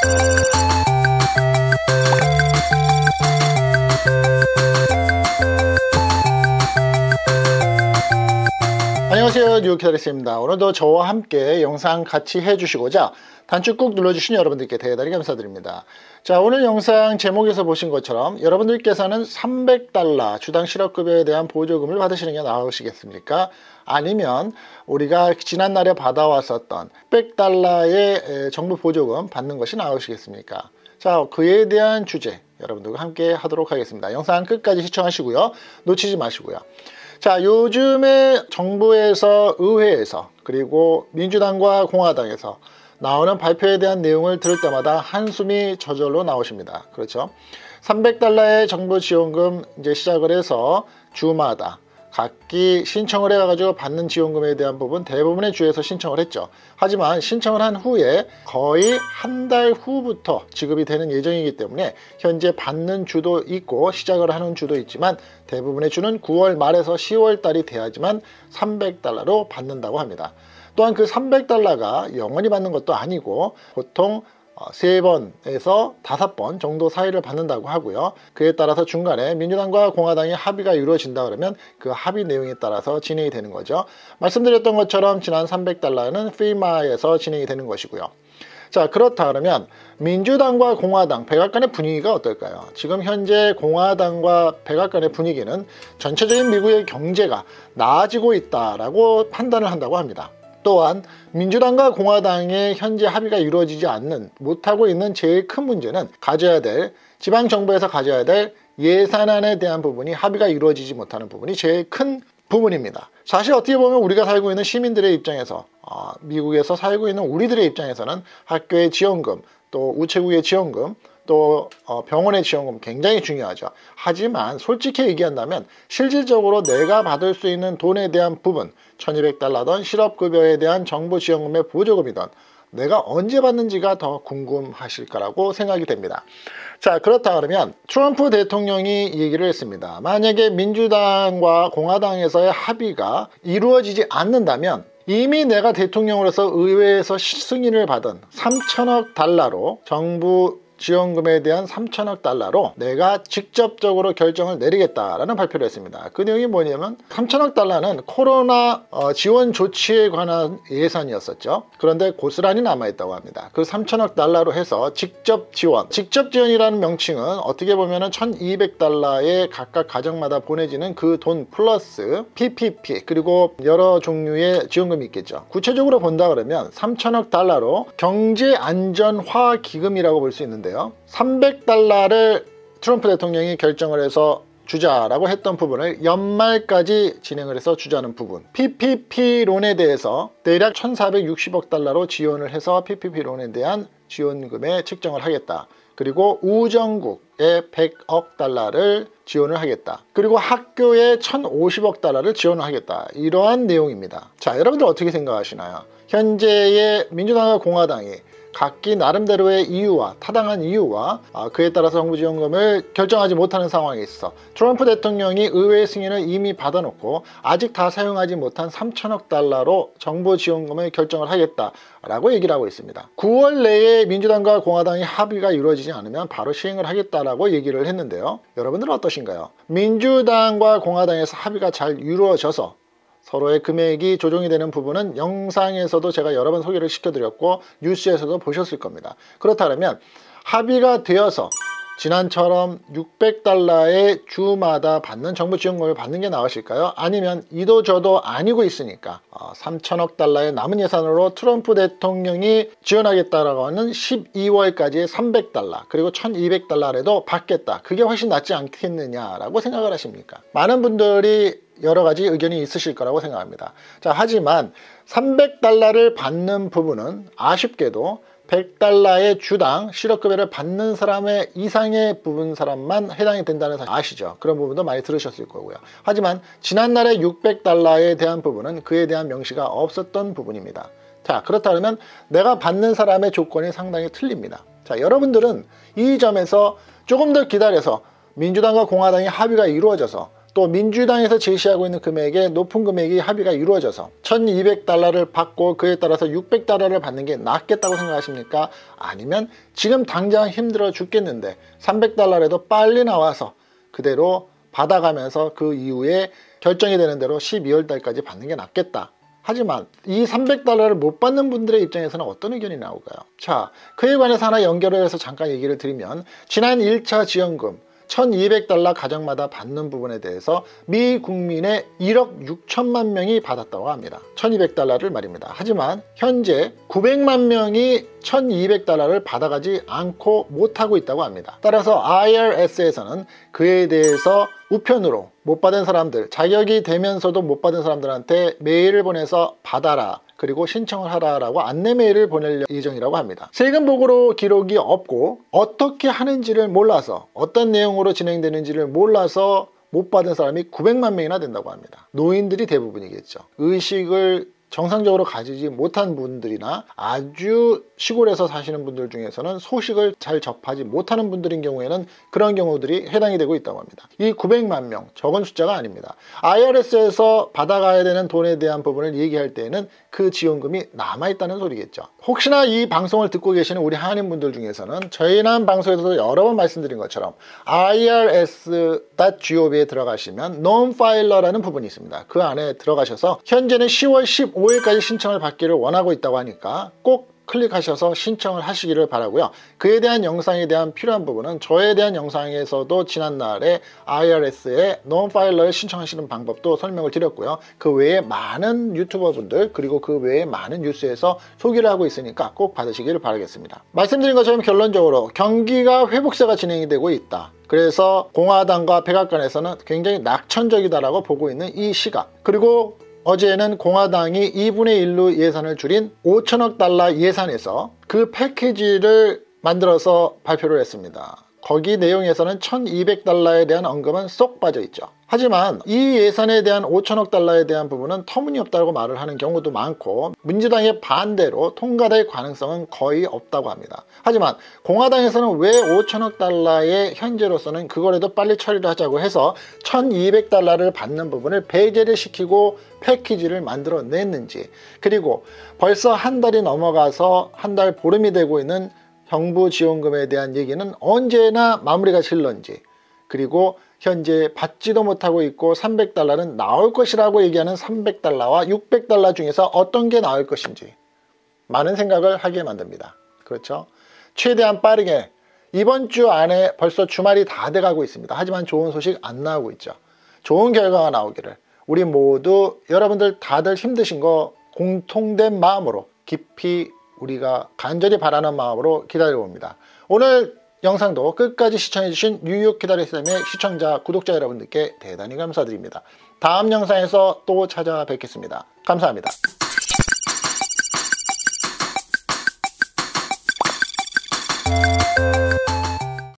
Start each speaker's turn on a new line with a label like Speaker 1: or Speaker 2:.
Speaker 1: Thank you. 안녕하세요. 뉴욕키다리스입니다. 오늘도 저와 함께 영상 같이 해주시고자 단추 꾹 눌러주신 여러분들께 대단히 감사드립니다. 자 오늘 영상 제목에서 보신 것처럼 여러분들께서는 300달러 주당 실업급여에 대한 보조금을 받으시는 게 나으시겠습니까? 아니면 우리가 지난날에 받아왔었던 100달러의 정부 보조금 받는 것이 나으시겠습니까? 자 그에 대한 주제 여러분들과 함께 하도록 하겠습니다. 영상 끝까지 시청하시고요. 놓치지 마시고요 자 요즘에 정부에서 의회에서 그리고 민주당과 공화당에서 나오는 발표에 대한 내용을 들을 때마다 한숨이 저절로 나오십니다. 그렇죠? 300달러의 정부 지원금 이제 시작을 해서 주마다 각기 신청을 해가지고 받는 지원금에 대한 부분 대부분의 주에서 신청을 했죠. 하지만 신청을 한 후에 거의 한 달 후부터 지급이 되는 예정이기 때문에 현재 받는 주도 있고 시작을 하는 주도 있지만 대부분의 주는 9월 말에서 10월 달이 돼야지만 300달러로 받는다고 합니다. 또한 그 300달러가 영원히 받는 것도 아니고 보통 어, 세번에서 다섯 번 정도 사이를 받는다고 하고요. 그에 따라서 중간에 민주당과 공화당의 합의가 이루어진다 그러면 그 합의 내용에 따라서 진행이 되는 거죠. 말씀드렸던 것처럼 지난 300달러는 피마에서 진행이 되는 것이고요. 자 그렇다 그러면 민주당과 공화당 백악관의 분위기가 어떨까요? 지금 현재 공화당과 백악관의 분위기는 전체적인 미국의 경제가 나아지고 있다라고 판단을 한다고 합니다. 또한 민주당과 공화당의 현재 합의가 이루어지지 않는 못하고 있는 제일 큰 문제는 가져야 될 지방정부에서 가져야 될 예산안에 대한 부분이 합의가 이루어지지 못하는 부분이 제일 큰 부분입니다. 사실 어떻게 보면 우리가 살고 있는 시민들의 입장에서 어, 미국에서 살고 있는 우리들의 입장에서는 학교의 지원금 또 우체국의 지원금 또 어, 병원의 지원금 굉장히 중요하죠. 하지만 솔직히 얘기한다면 실질적으로 내가 받을 수 있는 돈에 대한 부분 1200달러던 실업급여에 대한 정부 지원금의 보조금이던 내가 언제 받는지가 더 궁금하실 거라고 생각이 됩니다. 자 그렇다 그러면 트럼프 대통령이 얘기를 했습니다. 만약에 민주당과 공화당에서의 합의가 이루어지지 않는다면 이미 내가 대통령으로서 의회에서 승인을 받은 3천억 달러로 정부 지원금에 대한 3천억 달러로 내가 직접적으로 결정을 내리겠다라는 발표를 했습니다. 그 내용이 뭐냐면 3천억 달러는 코로나 어, 지원 조치에 관한 예산이었었죠. 그런데 고스란히 남아있다고 합니다. 그 3천억 달러로 해서 직접 지원, 직접 지원이라는 명칭은 어떻게 보면 은 1200달러에 각각 가정마다 보내지는 그 돈 플러스 PPP 그리고 여러 종류의 지원금이 있겠죠. 구체적으로 본다 그러면 3천억 달러로 경제안전화 기금이라고 볼 수 있는데 있는데요. 300달러를 트럼프 대통령이 결정을 해서 주자라고 했던 부분을 연말까지 진행을 해서 주자는 부분. PPP론에 대해서 대략 1460억 달러로 지원을 해서 PPP론에 대한 지원금에 책정을 하겠다. 그리고 우정국에 100억 달러를 지원을 하겠다. 그리고 학교에 1050억 달러를 지원을 하겠다. 이러한 내용입니다. 자 여러분들 어떻게 생각하시나요? 현재의 민주당과 공화당이 각기 나름대로의 이유와 타당한 이유와 아, 그에 따라서 정부 지원금을 결정하지 못하는 상황에 있어 트럼프 대통령이 의회 승인을 이미 받아놓고 아직 다 사용하지 못한 3천억 달러로 정부 지원금을 결정을 하겠다라고 얘기를 하고 있습니다. 9월 내에 민주당과 공화당이 합의가 이루어지지 않으면 바로 시행을 하겠다라고 얘기를 했는데요. 여러분들은 어떠신가요? 민주당과 공화당에서 합의가 잘 이루어져서 서로의 금액이 조정이 되는 부분은 영상에서도 제가 여러 번 소개를 시켜드렸고 뉴스에서도 보셨을 겁니다. 그렇다면 합의가 되어서 지난처럼 600달러의 주마다 받는 정부 지원금을 받는 게 나으실까요? 아니면 이도 저도 아니고 있으니까 3천억 어, 달러의 남은 예산으로 트럼프 대통령이 지원하겠다라고 하는 12월까지의 300달러 그리고 1200달러라도 받겠다. 그게 훨씬 낫지 않겠느냐라고 생각을 하십니까? 많은 분들이 여러 가지 의견이 있으실 거라고 생각합니다. 자, 하지만 300달러를 받는 부분은 아쉽게도 100달러의 주당 실업급여를 받는 사람의 이상의 부분 사람만 해당이 된다는 사실 아시죠? 그런 부분도 많이 들으셨을 거고요. 하지만 지난날의 600달러에 대한 부분은 그에 대한 명시가 없었던 부분입니다. 자 그렇다면 내가 받는 사람의 조건이 상당히 틀립니다. 자 여러분들은 이 점에서 조금 더 기다려서 민주당과 공화당의 합의가 이루어져서 또 민주당에서 제시하고 있는 금액에 높은 금액이 합의가 이루어져서 1200달러를 받고 그에 따라서 600달러를 받는 게 낫겠다고 생각하십니까? 아니면 지금 당장 힘들어 죽겠는데 300달러라도 빨리 나와서 그대로 받아가면서 그 이후에 결정이 되는 대로 12월 달까지 받는 게 낫겠다. 하지만 이 300달러를 못 받는 분들의 입장에서는 어떤 의견이 나올까요? 자, 그에 관해서 하나 연결을 해서 잠깐 얘기를 드리면 지난 1차 지원금 1200달러 가정마다 받는 부분에 대해서 미 국민의 1억 6천만 명이 받았다고 합니다. 1200달러를 말입니다. 하지만 현재 900만 명이 1200달러를 받아가지 않고 못하고 있다고 합니다. 따라서 IRS에서는 그에 대해서 우편으로 못 받은 사람들, 자격이 되면서도 못 받은 사람들한테 메일을 보내서 받아라. 그리고 신청을 하라라고 안내 메일을 보낼 예정이라고 합니다. 세금 보고로 기록이 없고 어떻게 하는지를 몰라서 어떤 내용으로 진행되는지를 몰라서 못 받은 사람이 900만 명이나 된다고 합니다. 노인들이 대부분이겠죠. 의식을 정상적으로 가지지 못한 분들이나 아주 시골에서 사시는 분들 중에서는 소식을 잘 접하지 못하는 분들인 경우에는 그런 경우들이 해당이 되고 있다고 합니다. 이 900만 명 적은 숫자가 아닙니다. IRS에서 받아가야 되는 돈에 대한 부분을 얘기할 때에는 그 지원금이 남아있다는 소리겠죠. 혹시나 이 방송을 듣고 계시는 우리 한인분들 중에서는 저희는 방송에서도 여러 번 말씀드린 것처럼 irs.gov에 들어가시면 non-filer라는 부분이 있습니다. 그 안에 들어가셔서 현재는 10월 15 일까지 신청을 받기를 원하고 있다고 하니까 꼭 클릭하셔서 신청을 하시기를 바라고요. 그에 대한 영상에 대한 필요한 부분은 저에 대한 영상에서도 지난날에 IRS에 논 파일러에 신청하시는 방법도 설명을 드렸고요. 그 외에 많은 유튜버분들 그리고 그 외에 많은 뉴스에서 소개를 하고 있으니까 꼭 받으시기를 바라겠습니다. 말씀드린 것처럼 결론적으로 경기가 회복세가 진행이 되고 있다. 그래서 공화당과 백악관에서는 굉장히 낙천적이다라고 보고 있는 이 시각 그리고 어제는 공화당이 2분의 1로 예산을 줄인 5천억 달러 예산에서 그 패키지를 만들어서 발표를 했습니다. 거기 내용에서는 1200달러에 대한 언급은 쏙 빠져 있죠. 하지만 이 예산에 대한 5천억 달러에 대한 부분은 터무니없다고 말을 하는 경우도 많고 민주당의 반대로 통과될 가능성은 거의 없다고 합니다. 하지만 공화당에서는 왜 5천억 달러의 현재로서는 그거라도 빨리 처리를 하자고 해서 1200달러를 받는 부분을 배제를 시키고 패키지를 만들어 냈는지 그리고 벌써 한 달이 넘어가서 한 달 보름이 되고 있는 정부 지원금에 대한 얘기는 언제나 마무리가 질런지 그리고 현재 받지도 못하고 있고 300달러는 나올 것이라고 얘기하는 300달러와 600달러 중에서 어떤 게 나올 것인지 많은 생각을 하게 만듭니다. 그렇죠? 최대한 빠르게 이번 주 안에 벌써 주말이 다 돼가고 있습니다. 하지만 좋은 소식 안 나오고 있죠. 좋은 결과가 나오기를 우리 모두 여러분들 다들 힘드신 거 공통된 마음으로 깊이 우리가 간절히 바라는 마음으로 기다려봅니다. 오늘 영상도 끝까지 시청해주신 뉴욕 기다리쌤의 시청자, 구독자 여러분들께 대단히 감사드립니다. 다음 영상에서 또 찾아뵙겠습니다. 감사합니다.